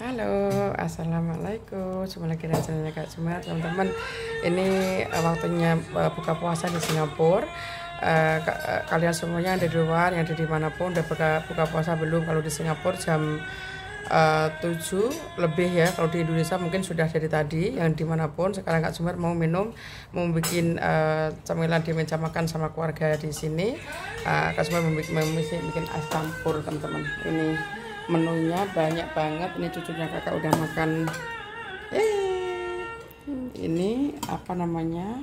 Halo, assalamualaikum. Jumpa lagi dengan Kak Cuma, teman-teman. Ini uh, waktunya uh, buka puasa di Singapura. Uh, kalian semuanya ada di luar, yang ada di mana pun, udah buka buka puasa belum? Kalau di Singapura jam uh, 7 lebih ya. Kalau di Indonesia mungkin sudah dari tadi. Yang di mana pun. Sekarang Kak Cumar mau minum, mau bikin uh, cemilan di meja makan sama keluarga di sini. Kak Cumar mau bikin es campur, teman-teman. Ini menunya banyak banget. Ini cucunya kakak udah makan. Eh ini apa namanya?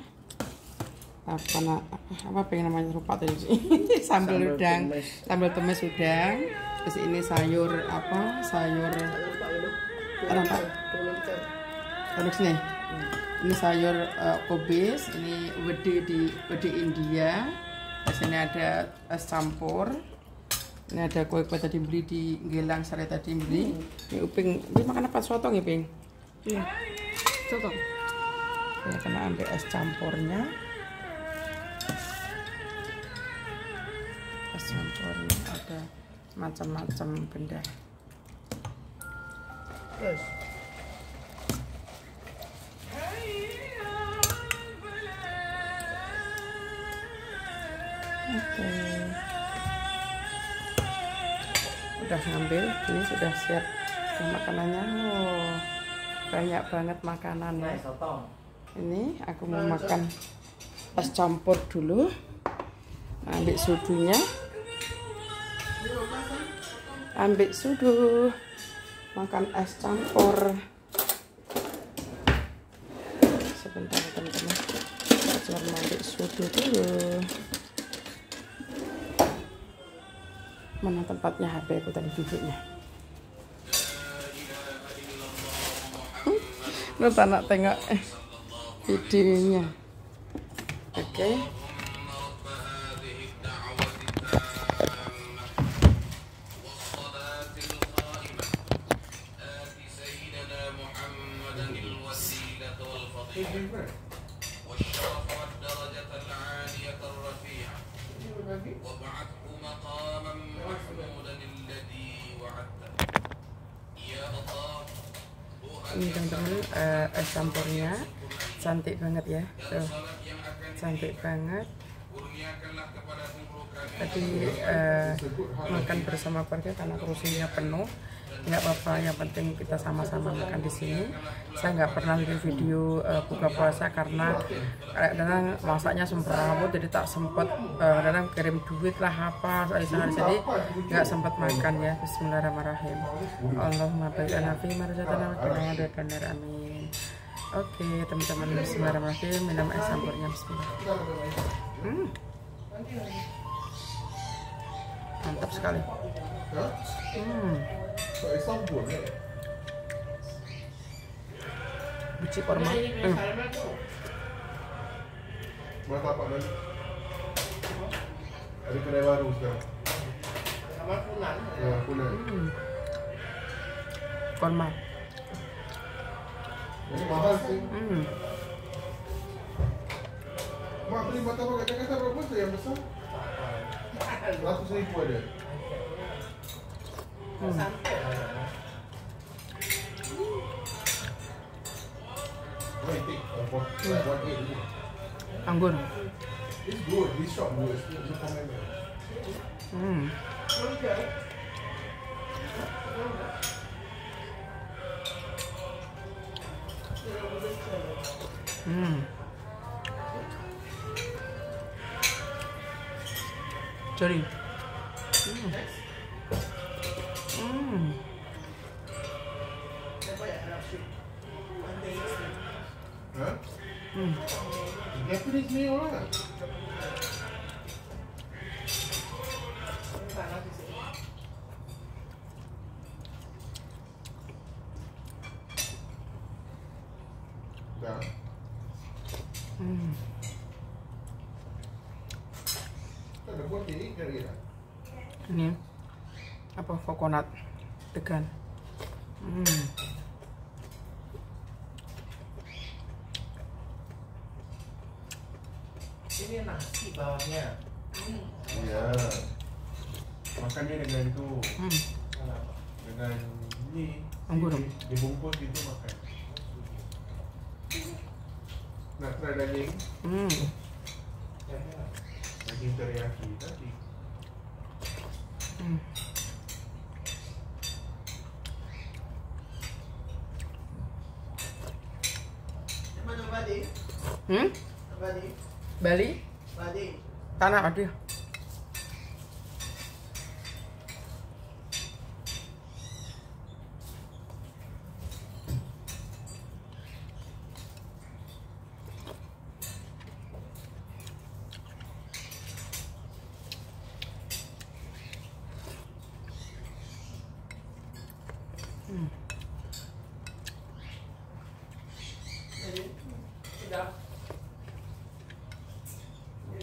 Apa na, apa pengen namanya? Lupa tadi sambal Sambal udang. tumis. sambal tumis udang. Terus ini sayur apa? Sayur apa Taruh sini. Ini sayur uh, kubis. Ini wedi di wedi India. Di sini ada es campur ini ada kue kue tadi beli di Gelang sore tadi beli ini uping ini makan apa sotong ya ping Iya. Sotong. ya kena ambil es campurnya es campurnya ada macam-macam benda Terus. Oke. Udah ngambil, ini sudah siap makanannya. Oh, banyak banget makanan ya. Ini aku mau makan es campur dulu. Ambil sudunya. Ambil sudu. Makan es campur. Sebentar teman-teman. Mau ambil sudu dulu. mana tempatnya HP aku tadi duduknya hmm? lu tak nak tengok eh, videonya oke okay. Thank you. Ini teman-teman eh, es campurnya cantik banget ya. Tuh. Cantik banget. Tadi eh, makan bersama keluarga karena kursinya penuh. Nggak apa-apa, yang penting kita sama-sama makan di sini. Saya nggak pernah bikin video eh, buka puasa karena kadang masaknya semrawut jadi tak sempat eh, kadang kirim duit lah apa soal sana sini nggak sempat makan ya. Bismillahirrahmanirrahim. Allahumma baik anafi adzabannar amin. Oke, teman-teman Bismillahirrahmanirrahim. Minum es campurnya Bismillah. Hmm. Mantap sekali. Hmm. Biji korma. Hmm. Mana tapak balik? Ada kedai baru sekarang. Sama punan. Ya, punan. Hmm. Korma. Ini mahal sih. Hmm. Mak beli martabak kat Jakarta berapa tu yang besar? Ratus ribu ada. Wait, I'm good. It's good. This shop good. Mm. Okay. Mm. Cherry. Mm. Japanese meal lah. Dah. Hmm. Ini? Ini apa coconut degan. Hmm. Ini nasi bawahnya. Ya. Makannya dengan itu Hmm. dengan Ini Anggur. dibungkus gitu makan. Nah, try daging, Hmm. daging teriyaki tadi. Hmm. Mana Badi? Hmm? Badi? Bali? Badi? Tanah ada. Badi? Sudah.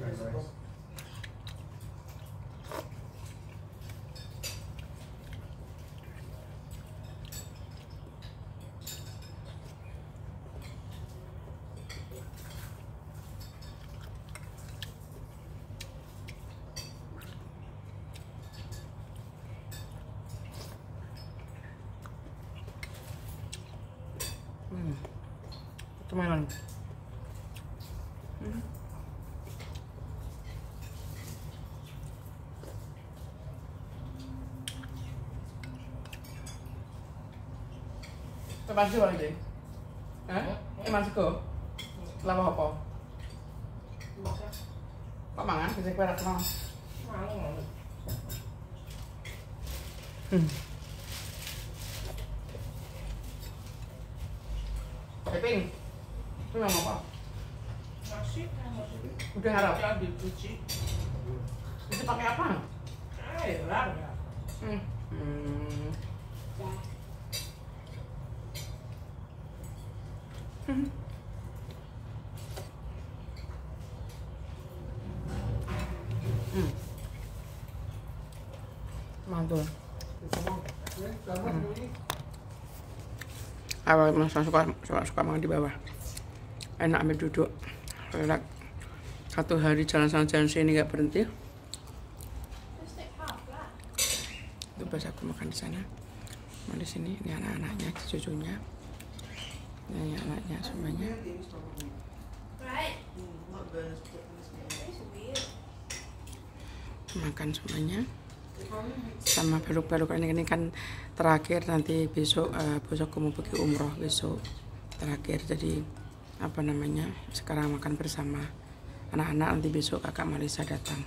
Makan guys. Hmm. Itu melon. Lepas itu lagi. Hah? Emang sego? Lama apa? Kok mangan? Bisa kue kenal. Mau. Hmm. Keping. Itu memang apa? Nasi? Udah harap. Jangan dicuci. Itu pakai apa? Air lah. Hmm. Hmm. Hmm. Hmm. Mantul. Ya, semuanya. Awal suka suka suka makan di bawah. Enak ambil duduk. Enak. Satu hari jalan sana jalan sini nggak berhenti. Itu pas aku makan di sana. Mau di sini ini anak-anaknya, cucunya. Ini anaknya semuanya. Makan semuanya sama peluk-peluk ini, kan terakhir nanti besok eh, besok aku mau pergi umroh besok terakhir jadi apa namanya sekarang makan bersama anak-anak nanti besok kakak Marisa datang.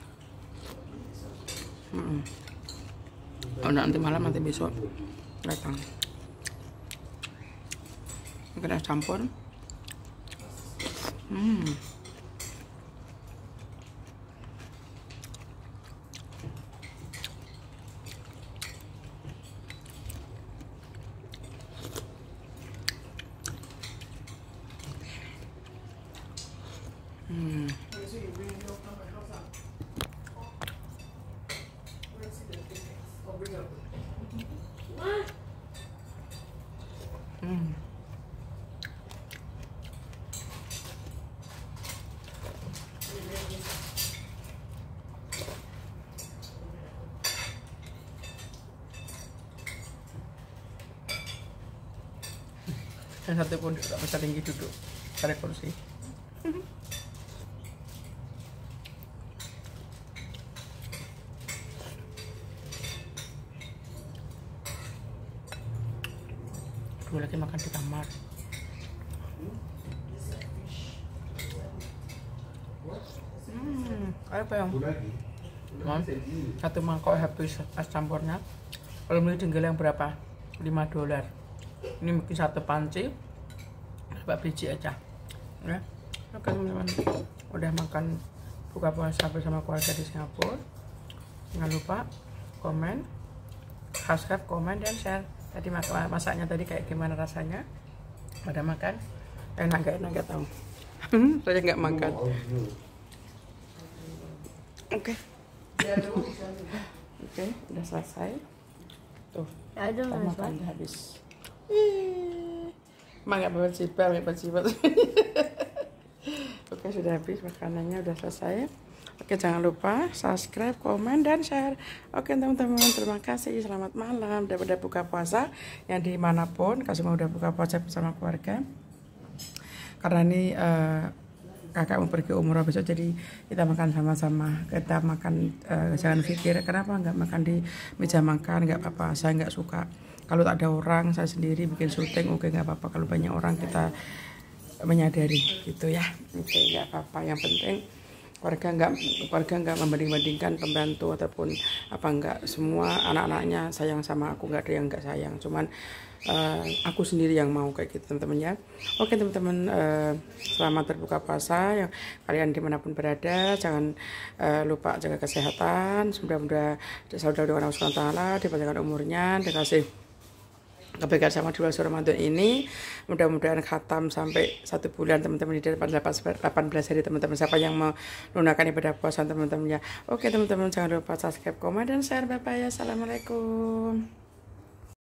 Mm-mm. oh nanti malam nanti besok datang. Es campur. Hmm hmm yang satu pun tidak bisa tinggi duduk. Cari kursi dulu lagi makan di kamar. Hmm apa yang. Mam, satu mangkok habis es campurnya. Kalau beli jenggel yang berapa? 5 dolar ini mungkin satu panci berapa biji aja. Ya. Oke teman-teman. Udah makan buka puasa bersama keluarga di Singapura. Jangan lupa komen subscribe komen dan share. Tadi mas masaknya tadi kayak gimana rasanya? Pada makan? Enak gak enak gak tahu. Saya nggak makan. Oh, you. oke. Oke udah selesai. Tuh udah habis emang nggak cipel nggak cipel oke sudah habis makanannya udah selesai Oke, jangan lupa subscribe, komen, dan share. Oke, teman-teman, terima kasih. Selamat malam. Daripada buka puasa yang di mana pun, kalau semua udah buka puasa bersama keluarga. Karena ini eh, kakak mau pergi umroh besok, jadi kita makan sama-sama. Kita makan, eh, jangan pikir, kenapa nggak makan di meja makan, nggak apa-apa. Saya nggak suka. Kalau tak ada orang, saya sendiri bikin syuting, oke nggak apa-apa. Kalau banyak orang, kita menyadari gitu ya. Oke, nggak apa-apa. Yang penting warga nggak warga nggak membanding-bandingkan pembantu ataupun apa nggak semua anak-anaknya sayang sama aku nggak ada yang nggak sayang cuman eh, aku sendiri yang mau kayak gitu teman-teman ya oke teman-teman eh, selamat berbuka puasa yang kalian di mana pun berada jangan eh, lupa jaga kesehatan selalu dengan Allah SWT dipanjangkan umurnya dikasih kebaikan sama di bulan Ramadan ini. Mudah-mudahan khatam sampai satu bulan teman-teman di depan 18 hari teman-teman. Siapa yang mau lunakkan ibadah puasa teman-teman ya oke teman-teman jangan lupa subscribe komen dan share. Bye bye assalamualaikum